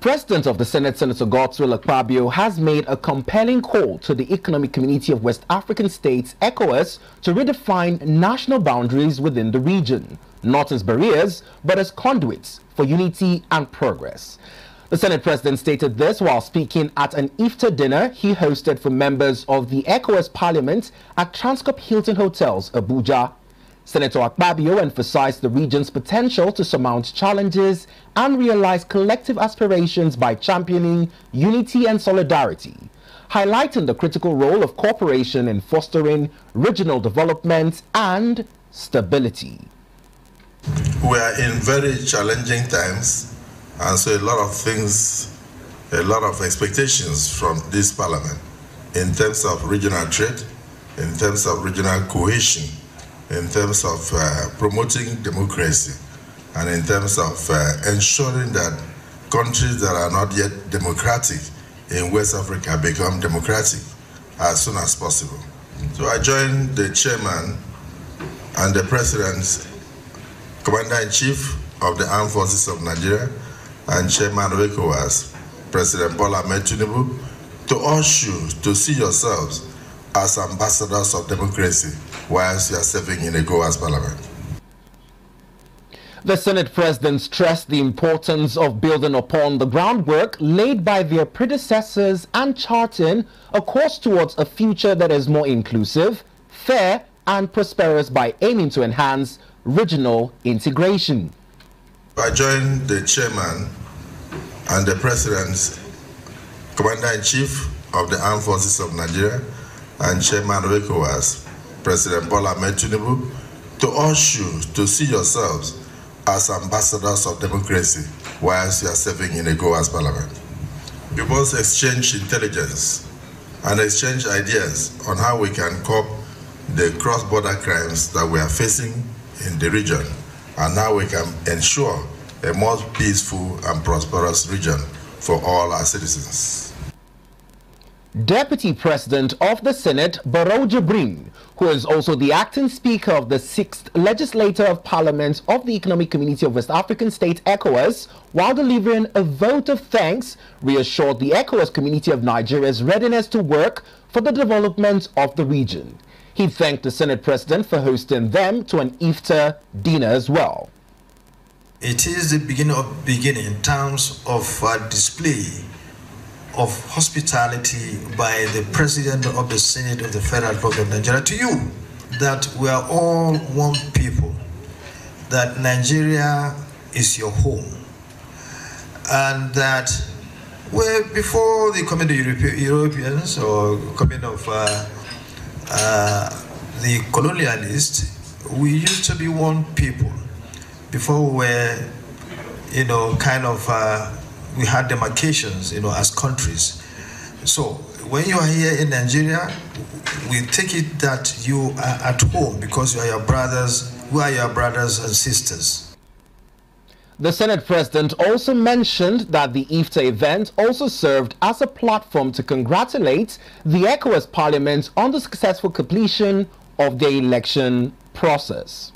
President of the Senate, Senator Godswill Akpabio, has made a compelling call to the Economic Community of West African States, ECOWAS, to redefine national boundaries within the region, not as barriers, but as conduits for unity and progress. The Senate President stated this while speaking at an iftar dinner he hosted for members of the ECOWAS Parliament at Transcorp Hilton Hotels, Abuja, Senator Akpabio emphasized the region's potential to surmount challenges and realize collective aspirations by championing unity and solidarity, highlighting the critical role of cooperation in fostering regional development and stability. We are in very challenging times, and so a lot of things, a lot of expectations from this parliament in terms of regional trade, in terms of regional cohesion in terms of uh, promoting democracy and in terms of uh, ensuring that countries that are not yet democratic in West Africa become democratic as soon as possible. So I joined the chairman and the president, commander-in-chief of the Armed Forces of Nigeria and chairman of ECOWAS, President Bola Tinubu, to urge you to see yourselves as ambassadors of democracy whilst you are serving in a ECOWAS parliament. The Senate President stressed the importance of building upon the groundwork laid by their predecessors and charting a course towards a future that is more inclusive, fair and prosperous by aiming to enhance regional integration. I joined the chairman and the president, commander-in-chief of the Armed Forces of Nigeria and chairman of President Bola Tinubu, to urge you to see yourselves as ambassadors of democracy whilst you are serving in a ECOWAS parliament. We must exchange intelligence and exchange ideas on how we can cope the cross-border crimes that we are facing in the region and how we can ensure a more peaceful and prosperous region for all our citizens. Deputy President of the Senate, Barau Jibrin, who is also the acting Speaker of the 6th Legislature of Parliament of the Economic Community of West African State, ECOWAS, while delivering a vote of thanks, reassured the ECOWAS community of Nigeria's readiness to work for the development of the region. He thanked the Senate President for hosting them to an iftar dinner as well. It is the beginning of beginning in terms of uh, display of hospitality by the President of the Senate of the Federal Republic of Nigeria to you that we are all one people, that Nigeria is your home, and that well, before the coming of Europeans or coming of uh, uh, the colonialists, we used to be one people. Before we were, you know, kind of uh, we had demarcations, you know, as countries. So when you are here in Nigeria, we take it that you are at home because you are your brothers, we are your brothers and sisters. The Senate President also mentioned that the iftar event also served as a platform to congratulate the ECOWAS Parliament on the successful completion of the election process.